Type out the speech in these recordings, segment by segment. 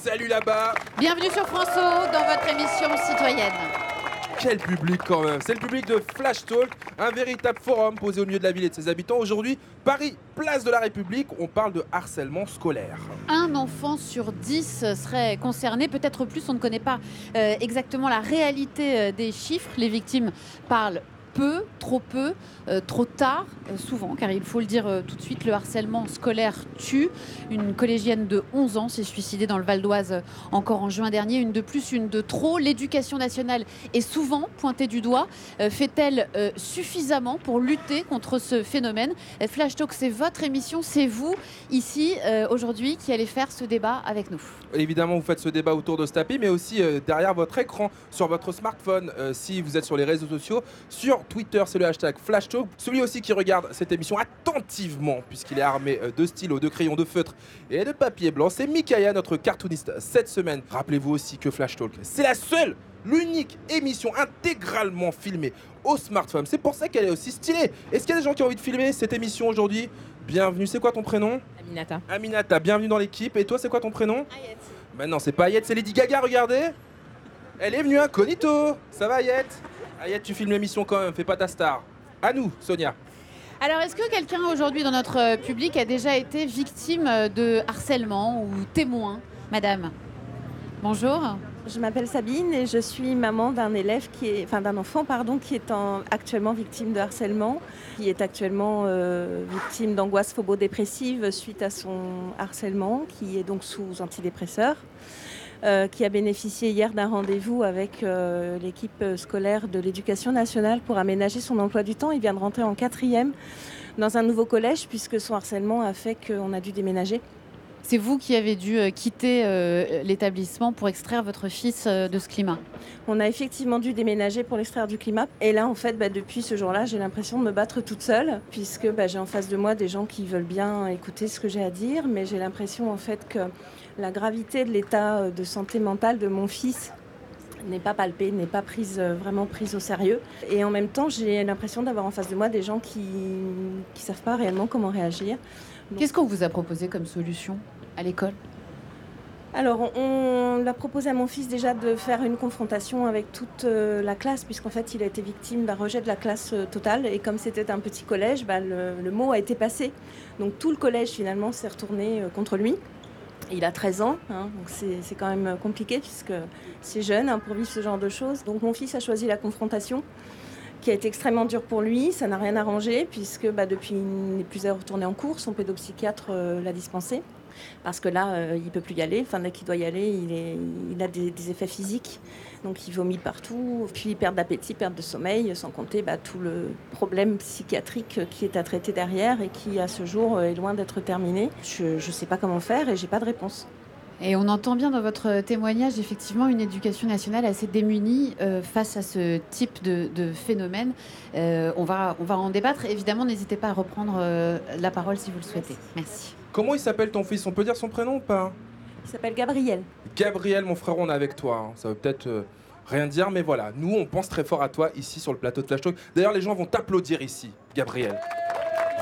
Salut là-bas. Bienvenue sur François dans votre émission citoyenne. Quel public quand même C'est le public de Flash Talk, un véritable forum posé au milieu de la ville et de ses habitants. Aujourd'hui, Paris, place de la République, on parle de harcèlement scolaire. Un enfant sur dix serait concerné, peut-être plus, on ne connaît pas euh, exactement la réalité euh, des chiffres. Les victimes parlent peu, trop peu, euh, trop tard, euh, souvent, car il faut le dire euh, tout de suite, le harcèlement scolaire tue. Une collégienne de 11 ans s'est suicidée dans le Val d'Oise encore en juin dernier, une de plus, une de trop. L'éducation nationale est souvent pointée du doigt. Fait-elle suffisamment pour lutter contre ce phénomène? Flash Talk, c'est votre émission, c'est vous ici aujourd'hui qui allez faire ce débat avec nous. Évidemment, vous faites ce débat autour de ce tapis, mais aussi derrière votre écran, sur votre smartphone, si vous êtes sur les réseaux sociaux, sur Twitter, c'est le hashtag FlashTalk. Celui aussi qui regarde cette émission attentivement, puisqu'il est armé euh, de stylos, de crayons, de feutres et de papier blanc, c'est Mikaya, notre cartooniste cette semaine. Rappelez-vous aussi que FlashTalk, c'est la seule, l'unique émission intégralement filmée au smartphone. C'est pour ça qu'elle est aussi stylée. Est-ce qu'il y a des gens qui ont envie de filmer cette émission aujourd'hui? Bienvenue, c'est quoi ton prénom? Aminata. Aminata, bienvenue dans l'équipe. Et toi, c'est quoi ton prénom? Ayette. Bah non, c'est pas Ayette, c'est Lady Gaga, regardez Elle est venue incognito Ça va Ayette? Ayette, tu filmes l'émission quand même, fais pas ta star. À nous, Sonia. Alors, est-ce que quelqu'un aujourd'hui dans notre euh, public a déjà été victime euh, de harcèlement ou témoin Madame? Bonjour. Je m'appelle Sabine et je suis maman d'un élève qui est, enfin d'un enfant pardon, qui est en- actuellement victime de harcèlement, qui est actuellement euh, victime d'angoisse phobo-dépressive suite à son harcèlement, qui est donc sous antidépresseur, euh, qui a bénéficié hier d'un rendez-vous avec euh, l'équipe scolaire de l'éducation nationale pour aménager son emploi du temps. Il vient de rentrer en quatrième dans un nouveau collège puisque son harcèlement a fait qu'on a dû déménager. C'est vous qui avez dû euh, quitter euh, l'établissement pour extraire votre fils euh, de ce climat. On a effectivement dû déménager pour l'extraire du climat. Et là, en fait, bah, depuis ce jour-là, j'ai l'impression de me battre toute seule, puisque bah, j'ai en face de moi des gens qui veulent bien écouter ce que j'ai à dire, mais j'ai l'impression en fait que la gravité de l'état euh, de santé mentale de mon fils n'est pas palpée, n'est pas prise euh, vraiment prise au sérieux. Et en même temps, j'ai l'impression d'avoir en face de moi des gens qui ne savent pas réellement comment réagir. Qu'est-ce qu'on vous a proposé comme solution à l'école? Alors, on, l'a proposé à mon fils déjà de faire une confrontation avec toute euh, la classe, puisqu'en fait, il a été victime d'un rejet de la classe totale. Et comme c'était un petit collège, bah, le, le mot a été passé. Donc, tout le collège, finalement, s'est retourné contre lui. Il a 13 ans, hein, donc c'est quand même compliqué, puisque c'est jeune hein, pour vivre ce genre de choses. Donc, mon fils a choisi la confrontation qui a été extrêmement dur pour lui. Ça n'a rien arrangé puisque bah, depuis il n'est plus à retourner en cours. Son pédopsychiatre euh, l'a dispensé parce que là, euh, il ne peut plus y aller. Enfin, dès qu'il doit y aller, il, a des effets physiques. Donc, il vomit partout, puis perte d'appétit, perte de sommeil, sans compter bah, tout le problème psychiatrique qui est à traiter derrière et qui, à ce jour, est loin d'être terminé. Je ne sais pas comment faire et j'ai pas de réponse. Et on entend bien dans votre témoignage effectivement une éducation nationale assez démunie euh, face à ce type de, de phénomène. Euh, on, va, on va en débattre. Évidemment, n'hésitez pas à reprendre euh, la parole si vous le souhaitez. Merci. Comment il s'appelle ton fils? On peut dire son prénom ou pas? Il s'appelle Gabriel. Gabriel, mon frère, on est avec toi. hein. Ça veut peut-être euh, rien dire, mais voilà. Nous, on pense très fort à toi ici sur le plateau de Flash Talk. D'ailleurs, les gens vont t'applaudir ici, Gabriel.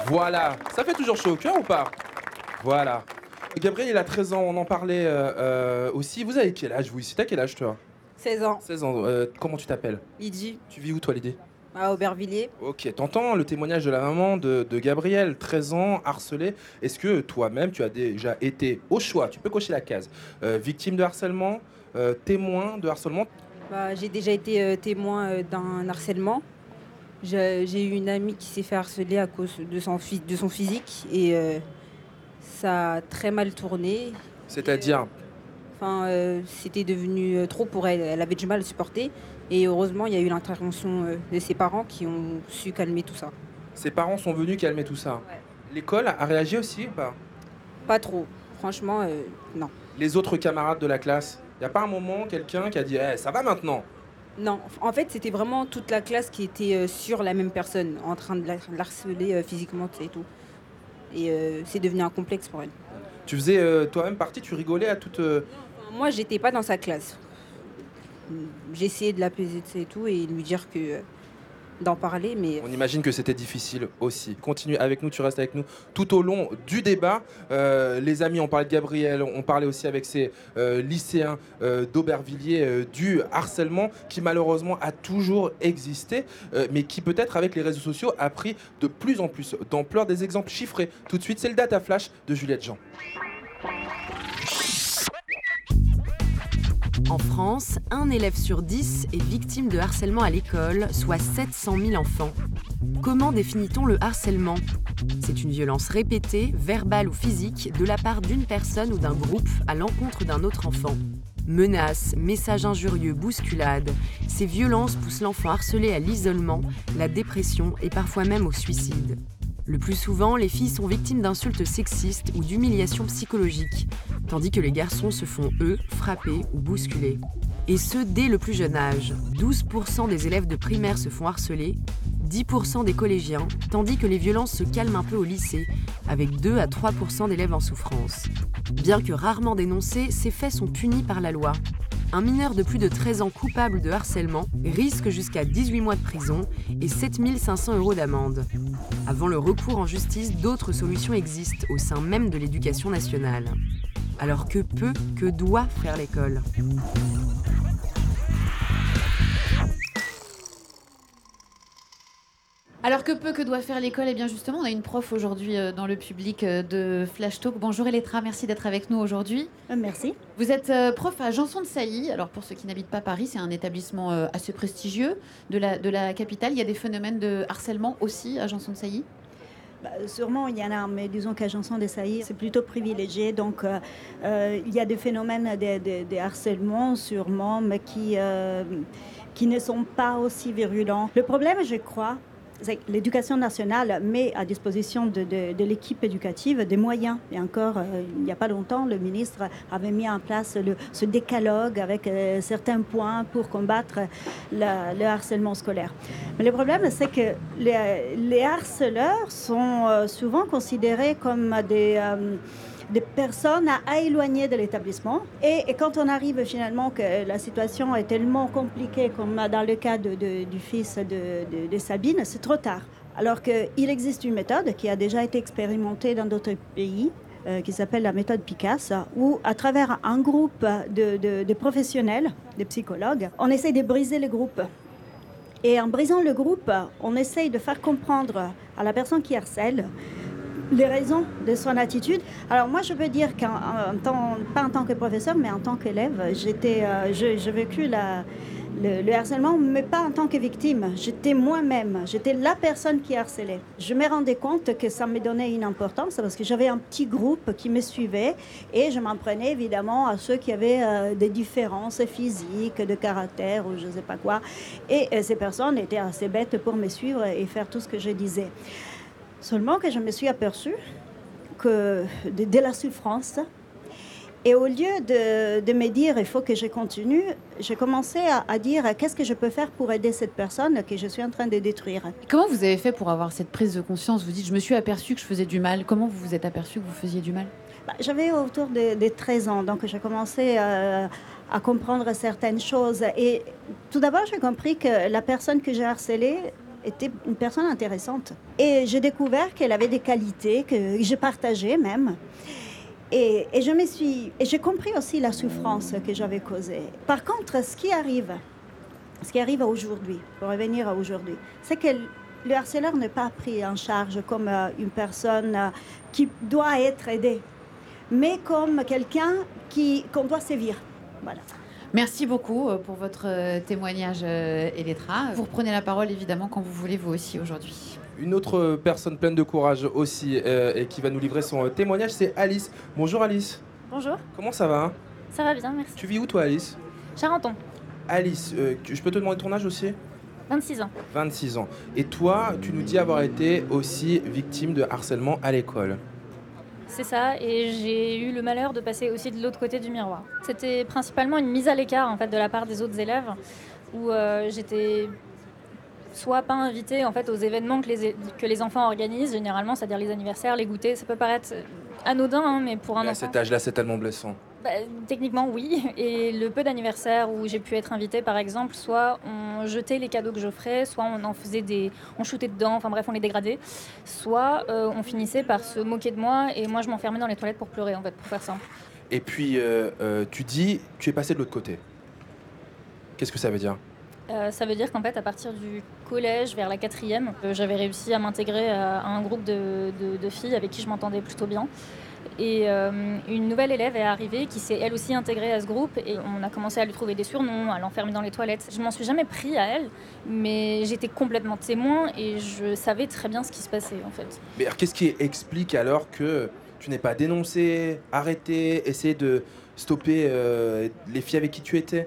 Voilà. Ça fait toujours chaud au cœur ou pas? Voilà. Gabriel, il a 13 ans, on en parlait euh, euh, aussi. Vous avez quel âge, vous? Ici T'as quel âge, toi? 16 ans. 16 ans. Euh, comment tu t'appelles? Lydie, Tu vis où, toi, Lydie? À Aubervilliers. Ok, t'entends le témoignage de la maman de, de Gabriel, 13 ans, harcelé. Est-ce que toi-même, tu as déjà été, au choix, tu peux cocher la case, euh, victime de harcèlement, euh, témoin de harcèlement? Bah, j'ai déjà été euh, témoin d'un harcèlement. J'ai eu une amie qui s'est fait harceler à cause de son, de son physique et ça a très mal tourné. C'est-à-dire, Enfin, c'était devenu trop pour elle. Elle avait du mal à supporter. Et heureusement, il y a eu l'intervention euh, de ses parents qui ont su calmer tout ça. ses parents sont venus calmer tout ça. Ouais. L'école a réagi aussi ou pas? Pas trop. Franchement, euh, non. Les autres camarades de la classe Il n'y a pas un moment, quelqu'un qui a dit Eh, ça va maintenant? Non, en fait, c'était vraiment toute la classe qui était euh, sur la même personne, en train de l'harceler physiquement et tout. Et euh, c'est devenu un complexe pour elle. Tu faisais euh, toi-même partie, tu rigolais à toute. Moi, j'étais pas dans sa classe. J'essayais de l'apaiser et tout et lui dire que euh, d'en parler, mais On imagine que c'était difficile aussi. Continue avec nous, tu restes avec nous tout au long du débat. Euh, les amis, on parlait de Gabriel, on parlait aussi avec ces euh, lycéens d'Aubervilliers du harcèlement qui malheureusement a toujours existé, mais qui peut-être avec les réseaux sociaux a pris de plus en plus d'ampleur. Des exemples chiffrés. Tout de suite, c'est le data flash de Juliette Jean. En France, un élève sur dix est victime de harcèlement à l'école, soit 700 000 enfants. Comment définit-on le harcèlement? C'est une violence répétée, verbale ou physique, de la part d'une personne ou d'un groupe à l'encontre d'un autre enfant. Menaces, messages injurieux, bousculades, ces violences poussent l'enfant harcelé à l'isolement, la dépression et parfois même au suicide. Le plus souvent, les filles sont victimes d'insultes sexistes ou d'humiliations psychologiques, tandis que les garçons se font, eux, frapper ou bousculer. Et ce, dès le plus jeune âge. 12% des élèves de primaire se font harceler, 10% des collégiens, tandis que les violences se calment un peu au lycée, avec 2 à 3% d'élèves en souffrance. Bien que rarement dénoncés, ces faits sont punis par la loi. Un mineur de plus de 13 ans coupable de harcèlement risque jusqu'à 18 mois de prison et 7500 euros d'amende. Avant le recours en justice, d'autres solutions existent au sein même de l'éducation nationale. Alors que peut, que doit faire l'école? Alors que peu que doit faire l'école, et bien justement, on a une prof aujourd'hui euh, dans le public euh, de Flash Talk. Bonjour Elettra, merci d'être avec nous aujourd'hui. Merci. Vous êtes euh, prof à Janson de Sailly. Alors pour ceux qui n'habitent pas Paris, c'est un établissement euh, assez prestigieux de la, de la capitale. Il y a des phénomènes de harcèlement aussi à Janson de Sailly? Bah, sûrement, il y en a, mais disons qu'à Janson des Sailly, c'est plutôt privilégié. Donc, euh, euh, il y a des phénomènes de, de- de harcèlement, sûrement, mais qui, euh, qui ne sont pas aussi virulents. Le problème, je crois, l'éducation nationale met à disposition de, l'équipe éducative des moyens. Et encore, euh, il n'y a pas longtemps, le ministre avait mis en place ce décalogue avec euh, certains points pour combattre le harcèlement scolaire. Mais le problème, c'est que les, harceleurs sont euh, souvent considérés comme des, des personnes à, éloigner de l'établissement. Et, quand on arrive finalement que la situation est tellement compliquée, comme dans le cas du fils de, Sabine, c'est trop tard. Alors qu'il existe une méthode qui a déjà été expérimentée dans d'autres pays, euh, qui s'appelle la méthode Picasso, où à travers un groupe de, professionnels, de psychologues, on essaie de briser le groupe. Et en brisant le groupe, on essaye de faire comprendre à la personne qui harcèle les raisons de son attitude. Alors moi, je peux dire qu'en en tant- pas en tant que professeur, mais en tant qu'élève, j'étais, euh, j'ai vécu la- le, le harcèlement, mais pas en tant que victime. J'étais moi-même, j'étais la personne qui harcelait. Je me rendais compte que ça me donnait une importance parce que j'avais un petit groupe qui me suivait et je m'en prenais évidemment à ceux qui avaient euh, des différences physiques, de caractère ou je ne sais pas quoi. Et euh, ces personnes étaient assez bêtes pour me suivre et faire tout ce que je disais. Seulement que je me suis aperçue que de, de la souffrance, et au lieu de, de me dire il faut que je continue, j'ai commencé à, à dire qu'est-ce que je peux faire pour aider cette personne que je suis en train de détruire? Comment vous avez fait pour avoir cette prise de conscience? Vous dites, je me suis aperçu que je faisais du mal. Comment vous vous êtes aperçu que vous faisiez du mal? Bah, J'avais autour de, de 13 ans, donc j'ai commencé euh, à comprendre certaines choses. Et tout d'abord, j'ai compris que la personne que j'ai harcelée était une personne intéressante. Et j'ai découvert qu'elle avait des qualités que je partageais même. Et, et je me suis, et j'ai compris aussi la souffrance que j'avais causée. Par contre, ce qui arrive, ce qui arrive aujourd'hui, pour revenir à aujourd'hui, c'est que le harceleur n'est pas pris en charge comme euh, une personne euh, qui doit être aidée, mais comme quelqu'un qui qu'on doit sévir. Voilà. Merci beaucoup euh, pour votre euh, témoignage, euh, Elettra. Vous reprenez la parole évidemment quand vous voulez, vous aussi, aujourd'hui. Une autre personne pleine de courage aussi euh, et qui va nous livrer son témoignage, c'est Alice. Bonjour Alice. Bonjour, Comment ça va hein? Ça va bien, merci. Tu vis où toi Alice? Charenton, Alice, euh, je peux te demander ton âge aussi? 26 ans. 26 ans. Et toi, tu nous dis avoir été aussi victime de harcèlement à l'école? C'est ça, et j'ai eu le malheur de passer aussi de l'autre côté du miroir. C'était principalement une mise à l'écart en fait de la part des autres élèves, où euh, j'étais soit pas invitée en fait aux événements que les, que les enfants organisent généralement, c'est-à-dire les anniversaires, les goûters. Ça peut paraître anodin, hein, mais pour un Mais à enfant. cet âge-là, c'est tellement blessant. Bah, techniquement, oui. Et le peu d'anniversaires où j'ai pu être invitée, par exemple, soit on jetait les cadeaux que j'offrais, soit on en faisait des. on shootait dedans, enfin bref, on les dégradait. Soit euh, on finissait par se moquer de moi et moi je m'enfermais dans les toilettes pour pleurer, en fait, pour faire simple. Et puis, euh, euh, tu dis, tu es passé de l'autre côté. Qu'est-ce que ça veut dire? Euh, ça veut dire qu'en fait, à partir du collège, vers la quatrième, euh, j'avais réussi à m'intégrer à, à un groupe de, de- de filles avec qui je m'entendais plutôt bien. Et euh, une nouvelle élève est arrivée qui s'est elle aussi intégrée à ce groupe et on a commencé à lui trouver des surnoms, à l'enfermer dans les toilettes. Je m'en suis jamais pris à elle, mais j'étais complètement témoin et je savais très bien ce qui se passait en fait. Mais qu'est-ce qui explique alors que tu n'es pas dénoncé, arrêté, essayé de stopper euh, les filles avec qui tu étais?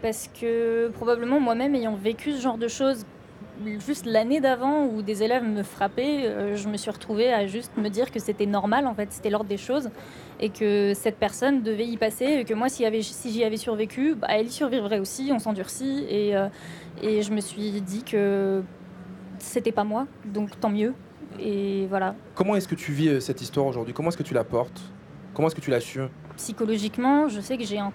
Parce que probablement moi-même ayant vécu ce genre de choses juste l'année d'avant où des élèves me frappaient, euh, je me suis retrouvée à juste me dire que c'était normal en fait, c'était l'ordre des choses et que cette personne devait y passer et que moi si, j'y avais survécu, bah, elle y survivrait aussi, on s'endurcit et, euh, et je me suis dit que c'était pas moi, donc tant mieux. Et voilà, Comment est-ce que tu vis euh, cette histoire aujourd'hui? Comment est-ce que tu la portes? Comment est-ce que tu l'as su? Psychologiquement, je sais que j'ai un,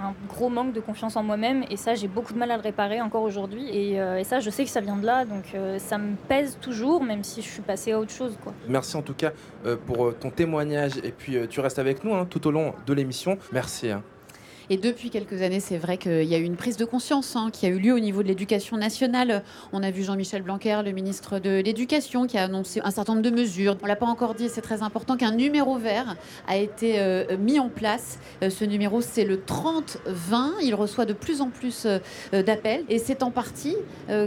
un gros manque de confiance en moi-même et ça, j'ai beaucoup de mal à le réparer encore aujourd'hui. Et, euh, ça, je sais que ça vient de là, donc euh, ça me pèse toujours, même si je suis passée à autre chose. Quoi. Merci en tout cas euh, pour ton témoignage et puis tu restes avec nous hein, tout au long de l'émission. Merci. hein. Et depuis quelques années, c'est vrai qu'il y a eu une prise de conscience hein, qui a eu lieu au niveau de l'éducation nationale. On a vu Jean-Michel Blanquer, le ministre de l'Éducation, qui a annoncé un certain nombre de mesures. On l'a pas encore dit, c'est très important qu'un numéro vert a été euh, mis en place. Euh, ce numéro, c'est le 30-20. Il reçoit de plus en plus euh, d'appels. Et c'est en partie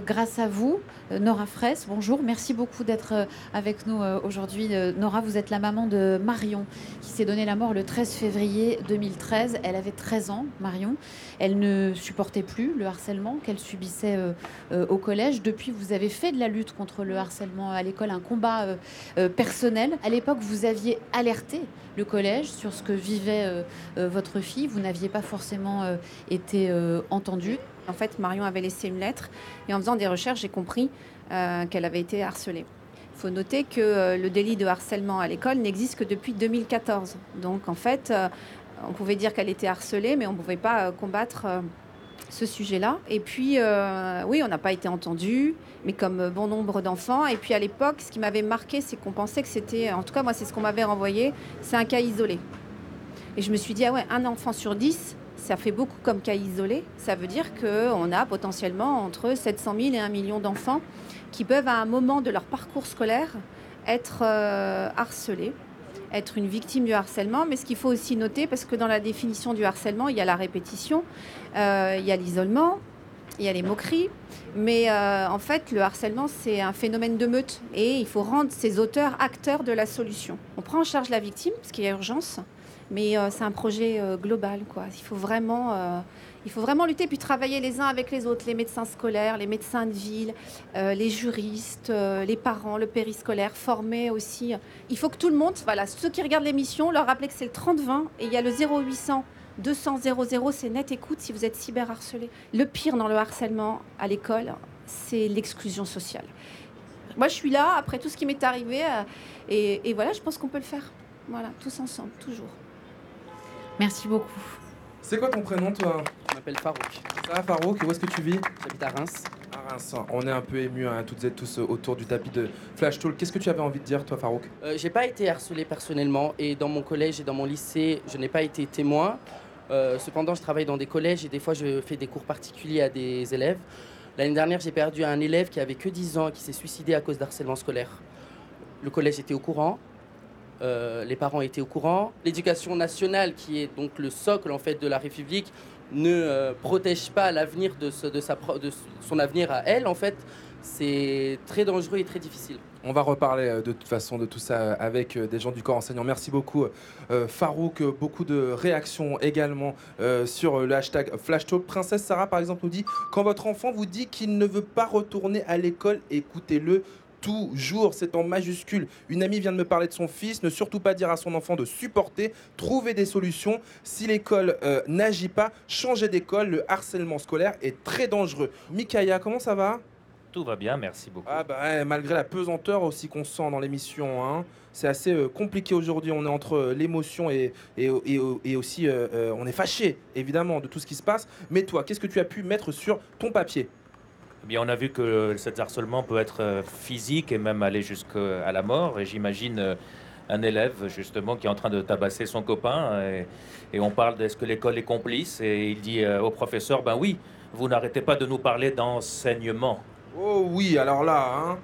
grâce à vous, Nora Fraisse. Bonjour, merci beaucoup d'être euh, avec nous euh, aujourd'hui. Euh, Nora, vous êtes la maman de Marion, qui s'est donné la mort le 13 février 2013. Elle avait 13 ans, Marion. Elle ne supportait plus le harcèlement qu'elle subissait euh, euh, au collège. Depuis, vous avez fait de la lutte contre le harcèlement à l'école un combat euh, euh, personnel. À l'époque, vous aviez alerté le collège sur ce que vivait euh, euh, votre fille. Vous n'aviez pas forcément euh, été entendu. En fait, Marion avait laissé une lettre et en faisant des recherches, j'ai compris qu'elle avait été harcelée. Il faut noter que le délit de harcèlement à l'école n'existe que depuis 2014. Donc, en fait, on pouvait dire qu'elle était harcelée, mais on ne pouvait pas combattre ce sujet-là. Et puis, euh, oui, on n'a pas été entendu, mais comme euh, bon nombre d'enfants. Et puis, à l'époque, ce qui m'avait marqué, c'est qu'on pensait que c'était, en tout cas, moi, c'est ce qu'on m'avait renvoyé, c'est un cas isolé. Et je me suis dit, ah ouais, un enfant sur dix, ça fait beaucoup comme cas isolé. Ça veut dire qu'on a potentiellement entre 700 000 et 1 million d'enfants qui peuvent, à un moment de leur parcours scolaire, être euh, harcelés, être une victime du harcèlement. Mais ce qu'il faut aussi noter, parce que dans la définition du harcèlement, il y a la répétition, euh, il y a l'isolement, il y a les moqueries. Mais euh, en fait, le harcèlement, c'est un phénomène de meute. Et il faut rendre ces auteurs acteurs de la solution. On prend en charge la victime, parce qu'il y a urgence. Mais euh, c'est un projet global, quoi. Il faut vraiment, il faut vraiment lutter, puis travailler les uns avec les autres, les médecins scolaires, les médecins de ville, euh, les juristes, euh, les parents, le périscolaire, former aussi. Il faut que tout le monde, voilà, ceux qui regardent l'émission, leur rappeler que c'est le 30-20 et il y a le 0800 200 00, c'est net écoute si vous êtes cyberharcelé. Le pire dans le harcèlement à l'école, c'est l'exclusion sociale. Moi, je suis là après tout ce qui m'est arrivé euh, et, et voilà, je pense qu'on peut le faire. Voilà, tous ensemble, toujours. Merci beaucoup. C'est quoi ton prénom toi Je m'appelle Farouk, Ça va Farouk Où est-ce que tu vis j'habite à Reims. À Reims. On est un peu ému hein, toutes et tous euh, autour du tapis de Flash Talk. Qu'est-ce que tu avais envie de dire toi Farouk? Euh, j'ai pas été harcelé personnellement et dans mon collège et dans mon lycée, je n'ai pas été témoin. Euh, cependant, je travaille dans des collèges et des fois, je fais des cours particuliers à des élèves. L'année dernière, j'ai perdu un élève qui avait que 10 ans et qui s'est suicidé à cause d'harcèlement scolaire. Le collège était au courant, euh, les parents étaient au courant. L'éducation nationale, qui est donc le socle en fait de la République, ne euh, protège pas l'avenir de, son avenir à elle. En fait, c'est très dangereux et très difficile. On va reparler euh, de toute façon de tout ça avec des gens du corps enseignant. Merci beaucoup Farouk. Beaucoup de réactions également sur le hashtag FlashTalk. Princesse Sarah par exemple nous dit quand votre enfant vous dit qu'il ne veut pas retourner à l'école, écoutez-le. Toujours, c'est en majuscule. Une amie vient de me parler de son fils. Ne surtout pas dire à son enfant de supporter, trouver des solutions. Si l'école euh, n'agit pas, changez d'école. Le harcèlement scolaire est très dangereux. Mikaya, comment ça va? Tout va bien, merci beaucoup. Ah bah ouais, malgré la pesanteur aussi qu'on sent dans l'émission, hein, c'est assez euh, compliqué aujourd'hui. On est entre euh, l'émotion et, et, et- et aussi euh, on est fâché évidemment de tout ce qui se passe. Mais toi, qu'est-ce que tu as pu mettre sur ton papier? On a vu que cet harcèlement peut être euh, physique et même aller jusqu'à la mort. Et j'imagine euh, un élève justement qui est en train de tabasser son copain et, on parle d'est-ce que l'école est complice? Et il dit euh, au professeur ben oui, vous n'arrêtez pas de nous parler d'enseignement. Oh oui, alors là, hein,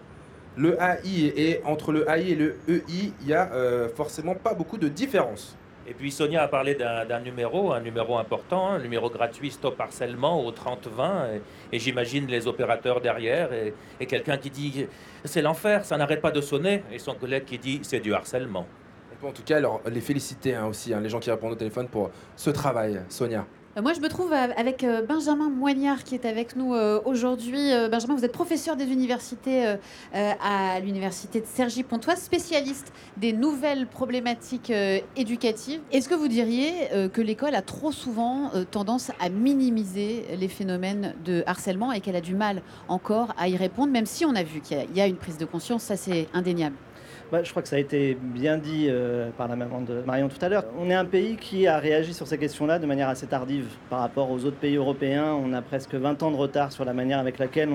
le AI et entre le AI et le EI, il y a forcément pas beaucoup de différence. Et puis Sonia a parlé d'un numéro, un numéro important, un numéro gratuit Stop Harcèlement au 3020. Et, j'imagine les opérateurs derrière et, quelqu'un qui dit c'est l'enfer, ça n'arrête pas de sonner. Et son collègue qui dit c'est du harcèlement. On peut en tout cas leur, les féliciter hein, aussi, hein, les gens qui répondent au téléphone pour ce travail, Sonia. Euh, Moi, je me trouve av- avec euh, Benjamin Moignard qui est avec nous euh, aujourd'hui. Benjamin, vous êtes professeur des universités à l'université de Cergy-Pontoise, spécialiste des nouvelles problématiques éducatives. Est-ce que vous diriez que l'école a trop souvent tendance à minimiser les phénomènes de harcèlement et qu'elle a du mal encore à y répondre, même si on a vu qu'il y a une prise de conscience, ça c'est indéniable Je crois que ça a été bien dit euh, par la maman de Marion tout à l'heure. On est un pays qui a réagi sur ces questions-là de manière assez tardive par rapport aux autres pays européens. On a presque 20 ans de retard sur la manière avec laquelle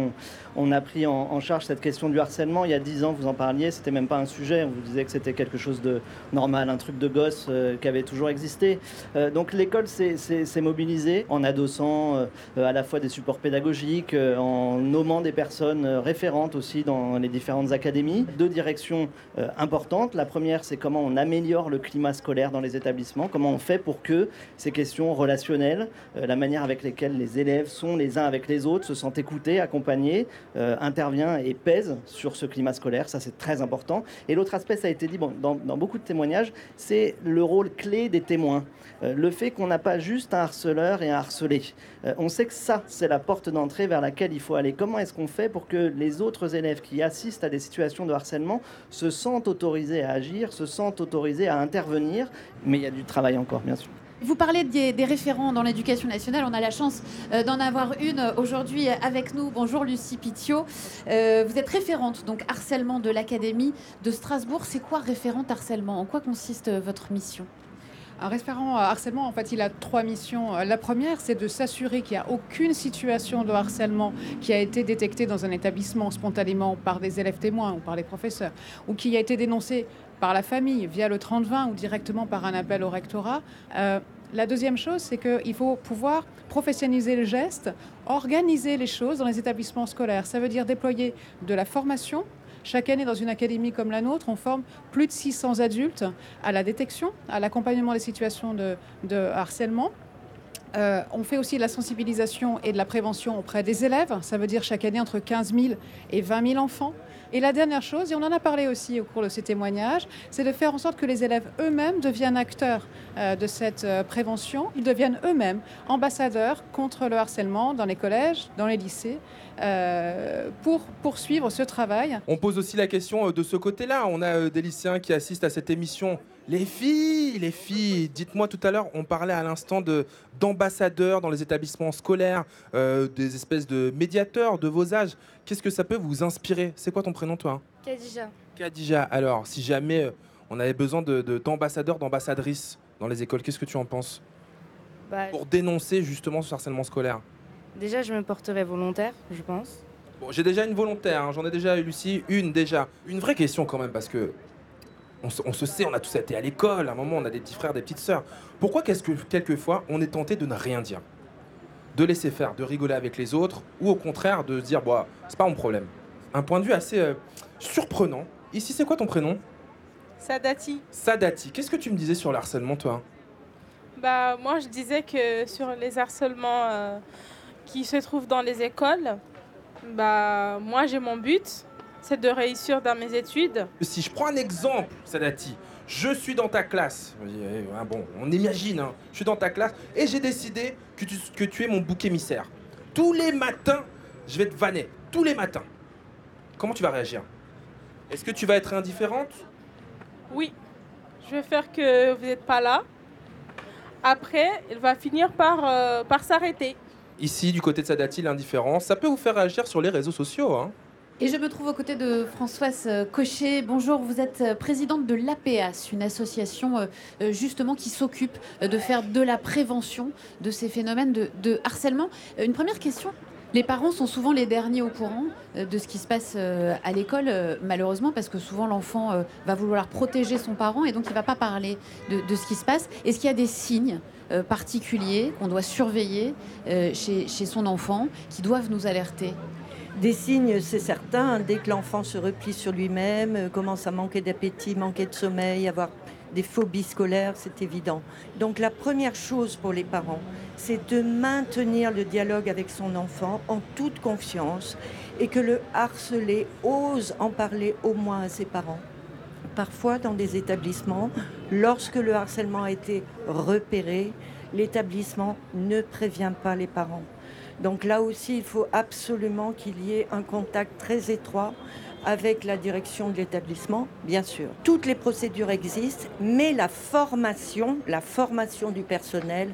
on, a pris en, charge cette question du harcèlement. Il y a 10 ans, vous en parliez, c'était même pas un sujet. On vous disait que c'était quelque chose de normal, un truc de gosse euh, qui avait toujours existé. Euh, donc l'école s'est- mobilisée en adossant à la fois des supports pédagogiques, en nommant des personnes référentes aussi dans les différentes académies. Deux directions importantes. La première, c'est comment on améliore le climat scolaire dans les établissements, comment on fait pour que ces questions relationnelles, euh, la manière avec laquelle les élèves sont les uns avec les autres, se sentent écoutés, accompagnés, euh, intervient et pèse sur ce climat scolaire. Ça, c'est très important. Et l'autre aspect, ça a été dit bon, dans, dans beaucoup de témoignages, c'est le rôle clé des témoins. Euh, le fait qu'on n'a pas juste un harceleur et un harcelé. Euh, on sait que ça, c'est la porte d'entrée vers laquelle il faut aller. Comment est-ce qu'on fait pour que les autres élèves qui assistent à des situations de harcèlement se sentent autorisés à agir, se sentent autorisés à intervenir Mais il y a du travail encore, bien sûr. Vous parlez des, référents dans l'éducation nationale. On a la chance euh, d'en avoir une euh, aujourd'hui avec nous. Bonjour Lucie Pitiot. Euh, vous êtes référente donc harcèlement de l'Académie de Strasbourg. C'est quoi référente harcèlement? En quoi consiste euh, votre mission? Un référent euh, harcèlement, en fait, il a trois missions. Euh, La première, c'est de s'assurer qu'il n'y a aucune situation de harcèlement qui a été détectée dans un établissement spontanément par des élèves témoins ou par les professeurs, ou qui a été dénoncée par la famille via le 30-20 ou directement par un appel au rectorat. Euh, la deuxième chose, c'est qu'il faut pouvoir professionnaliser le geste, organiser les choses dans les établissements scolaires. Ça veut dire déployer de la formation, chaque année, dans une académie comme la nôtre, on forme plus de 600 adultes à la détection, à l'accompagnement des situations de, de harcèlement. Euh, on fait aussi de la sensibilisation et de la prévention auprès des élèves. Ça veut dire chaque année entre 15 000 et 20 000 enfants. Et la dernière chose, et on en a parlé aussi au cours de ces témoignages, c'est de faire en sorte que les élèves eux-mêmes deviennent acteurs euh, de cette euh, prévention. Ils deviennent eux-mêmes ambassadeurs contre le harcèlement dans les collèges, dans les lycées, pour poursuivre ce travail. On pose aussi la question de ce côté-là. On a des lycéens qui assistent à cette émission. Les filles, les filles, dites-moi tout à l'heure, on parlait à l'instant de d'ambassadeurs dans les établissements scolaires, euh, des espèces de médiateurs de vos âges. Qu'est-ce que ça peut vous inspirer? C'est quoi ton prénom, toi Kadija. Kadija. Alors, si jamais euh, on avait besoin de- de- d'ambassadeurs, d'ambassadrices dans les écoles, qu'est-ce que tu en penses? Bah, Pour dénoncer justement ce harcèlement scolaire. déjà, je me porterai volontaire, je pense. Bon, j'ai déjà une volontaire, hein, j'en ai déjà eu, Lucie, une déjà. Une vraie question quand même, parce que on se, on se sait, on a tous été à l'école, à un moment on a des petits frères, des petites sœurs. Pourquoi qu'est-ce que quelquefois on est tenté de ne rien dire? De laisser faire, de rigoler avec les autres, ou au contraire de se dire, bah, c'est pas mon problème. Un point de vue assez euh, surprenant. Ici, c'est quoi ton prénom? Sadati. Sadati. Qu'est-ce que tu me disais sur le harcèlement, toi? Bah, moi, je disais que sur les harcèlements euh, qui se trouvent dans les écoles, bah, moi, j'ai mon but, c'est de réussir dans mes études. Si je prends un exemple, Sadati, je suis dans ta classe. Eh, bon, on imagine, hein, je suis dans ta classe et j'ai décidé que tu, que tu es mon bouc émissaire. Tous les matins, je vais te vanner. Tous les matins. Comment tu vas réagir? Est-ce que tu vas être indifférente? Oui, je vais faire que vous n'êtes pas là. Après, il va finir par, euh, par s'arrêter. Ici, du côté de Sadati, l'indifférence, ça peut vous faire réagir sur les réseaux sociaux. hein. Et je me trouve aux côtés de Françoise euh, Cochet. Bonjour, vous êtes euh, présidente de l'APAS, une association euh, justement qui s'occupe de faire de la prévention de ces phénomènes de, harcèlement. Une première question. Les parents sont souvent les derniers au courant de ce qui se passe à l'école, malheureusement, parce que souvent l'enfant va vouloir protéger son parent et donc il ne va pas parler de, ce qui se passe. Est-ce qu'il y a des signes particuliers qu'on doit surveiller chez son enfant qui doivent nous alerter? Des signes, c'est certain, dès que l'enfant se replie sur lui-même, euh, commence à manquer d'appétit, manquer de sommeil, avoir des phobies scolaires, c'est évident. Donc la première chose pour les parents, c'est de maintenir le dialogue avec son enfant en toute confiance et que le harcelé ose en parler au moins à ses parents. Parfois, dans des établissements, lorsque le harcèlement a été repéré, l'établissement ne prévient pas les parents. Donc là aussi, il faut absolument qu'il y ait un contact très étroit avec la direction de l'établissement, bien sûr. Toutes les procédures existent, mais la formation, la formation du personnel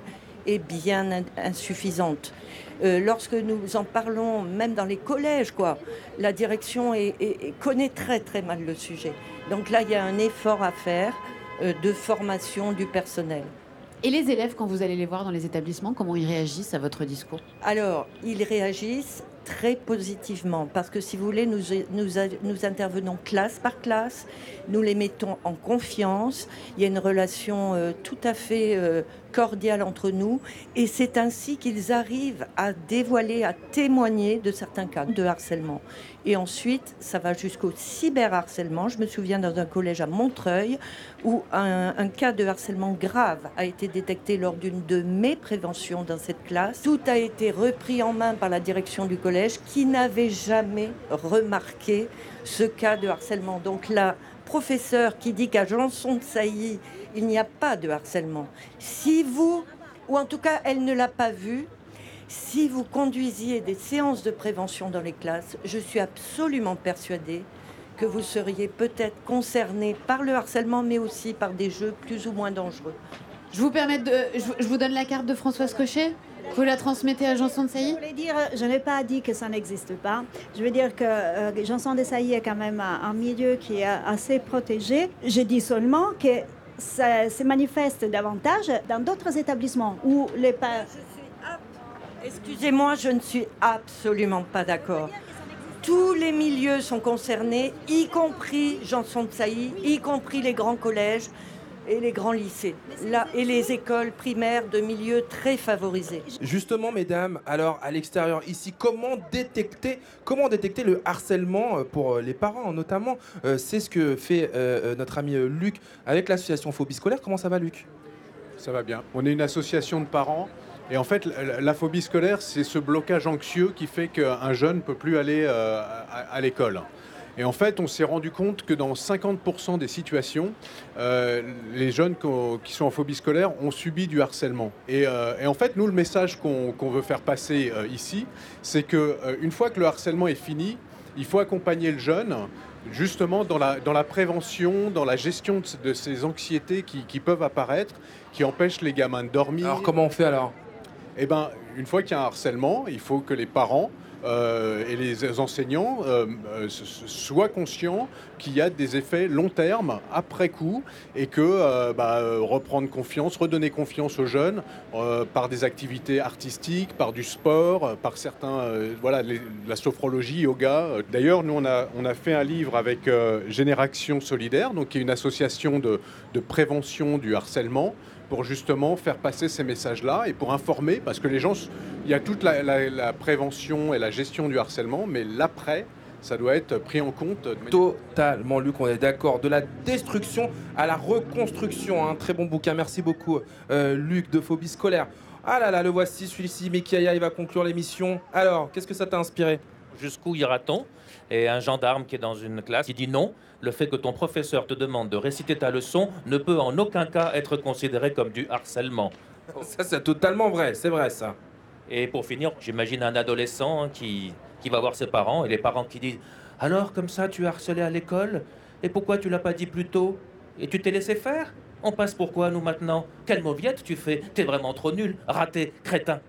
est bien insuffisante. Euh, lorsque nous en parlons, même dans les collèges, quoi, la direction connaît très très mal le sujet. Donc là, il y a un effort à faire euh, de formation du personnel. Et les élèves, quand vous allez les voir dans les établissements, comment ils réagissent à votre discours? Alors, ils réagissent très positivement parce que si vous voulez, nous, intervenons classe par classe, nous les mettons en confiance, il y a une relation euh, tout à fait euh, cordiale entre nous et c'est ainsi qu'ils arrivent à dévoiler, à témoigner de certains cas de harcèlement. Et ensuite, ça va jusqu'au cyberharcèlement. Je me souviens dans un collège à Montreuil où un, cas de harcèlement grave a été détecté lors d'une de mes préventions dans cette classe. Tout a été repris en main par la direction du collège qui n'avait jamais remarqué ce cas de harcèlement. Donc la professeure qui dit qu'à Janson de Sailly, il n'y a pas de harcèlement. Si vous, ou en tout cas elle ne l'a pas vu, si vous conduisiez des séances de prévention dans les classes, je suis absolument persuadée que vous seriez peut-être concerné par le harcèlement, mais aussi par des jeux plus ou moins dangereux. Je vous permets de, je, vous donne la carte de Françoise Cochet. Vous la transmettez à Janson de Sailly Je dire, je n'ai pas dit que ça n'existe pas. Je veux dire que euh, Janson de Sailly est quand même un, milieu qui est assez protégé. Je dis seulement que ça se manifeste davantage dans d'autres établissements où les parents Excusez-moi, je ne suis absolument pas d'accord. Tous les milieux sont concernés, y compris Janson de Sailly, y compris les grands collèges et les grands lycées, là, et les écoles primaires de milieux très favorisés. Justement, mesdames, alors à l'extérieur ici, comment détecter, comment détecter le harcèlement euh, pour euh, les parents notamment? Euh, C'est ce que fait notre ami Luc avec l'association Phobie scolaire. Comment ça va, Luc? Ça va bien. On est une association de parents et en fait, la phobie scolaire, c'est ce blocage anxieux qui fait qu'un jeune ne peut plus aller euh, à, l'école. Et en fait, on s'est rendu compte que dans 50% des situations, euh, les jeunes qui sont en phobie scolaire ont subi du harcèlement. Et, euh, en fait, nous, le message qu'on veut faire passer ici, c'est qu'une fois que le harcèlement est fini, il faut accompagner le jeune justement dans la, dans la prévention, dans la gestion de, ces anxiétés qui, qui, peuvent apparaître, qui empêchent les gamins de dormir. Alors comment on fait alors? Eh ben, une fois qu'il y a un harcèlement, il faut que les parents euh, et les enseignants euh, euh, soient conscients qu'il y a des effets long terme après coup et que bah, reprendre confiance, redonner confiance aux jeunes par des activités artistiques, par du sport, par certains, voilà, la sophrologie, yoga. D'ailleurs, nous on a, fait un livre avec Génération Solidaire, donc qui est une association de prévention du harcèlement pour justement faire passer ces messages-là et pour informer, parce que les gens, il y a toute la, prévention et la gestion du harcèlement, mais l'après, ça doit être pris en compte. Totalement, Luc, on est d'accord. De la destruction à la reconstruction. Un hein. très bon bouquin. Merci beaucoup, euh, Luc, de Phobie scolaire. Ah là là, le voici, celui-ci. Mikiaya, il va conclure l'émission. Alors, qu'est-ce que ça t'a inspiré? Jusqu'où ira-t-on? Et un gendarme qui est dans une classe qui dit non le fait que ton professeur te demande de réciter ta leçon ne peut en aucun cas être considéré comme du harcèlement. Ça, c'est totalement vrai, c'est vrai ça. Et pour finir, j'imagine un adolescent hein, qui, qui va voir ses parents et les parents qui disent Alors, comme ça, tu as harcelé à l'école Et pourquoi tu l'as pas dit plus tôt? Et tu t'es laissé faire? On passe pourquoi, nous, maintenant? Quelle mauviette tu fais? T'es vraiment trop nul, raté, crétin.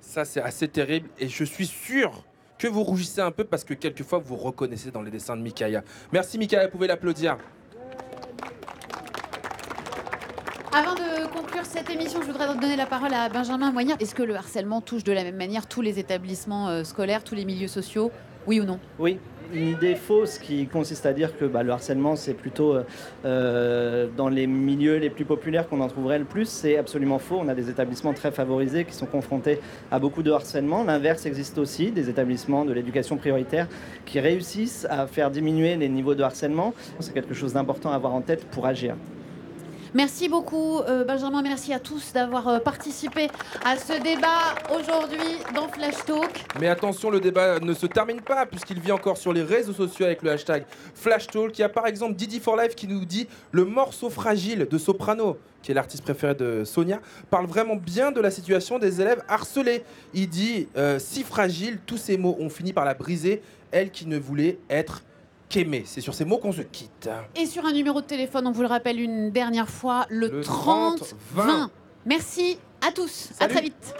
Ça, c'est assez terrible et je suis sûr que vous rougissez un peu parce que quelquefois vous vous reconnaissez dans les dessins de Mikaya. Merci Mikaya, vous pouvez l'applaudir. Avant de conclure cette émission, je voudrais donner la parole à Benjamin Moignard. Est-ce que le harcèlement touche de la même manière tous les établissements euh, scolaires, tous les milieux sociaux? Oui ou non? Oui, une idée fausse qui consiste à dire que bah, le harcèlement, c'est plutôt euh, euh, dans les milieux les plus populaires qu'on en trouverait le plus. C'est absolument faux. On a des établissements très favorisés qui sont confrontés à beaucoup de harcèlement. L'inverse existe aussi, des établissements de l'éducation prioritaire qui réussissent à faire diminuer les niveaux de harcèlement. C'est quelque chose d'important à avoir en tête pour agir. Merci beaucoup euh, Benjamin, merci à tous d'avoir euh, participé à ce débat aujourd'hui dans Flash Talk. Mais attention, le débat ne se termine pas puisqu'il vit encore sur les réseaux sociaux avec le hashtag FlashTalk. Il y a par exemple Didi for Life qui nous dit le morceau fragile de Soprano qui est l'artiste préféré de Sonia, parle vraiment bien de la situation des élèves harcelés. Il dit euh, si fragile, tous ces mots ont fini par la briser, elle qui ne voulait être qu'aimer. C'est sur ces mots qu'on se quitte. Et sur un numéro de téléphone, on vous le rappelle une dernière fois, le, Le 30 30 20. 20. Merci à tous. À Salut. très vite.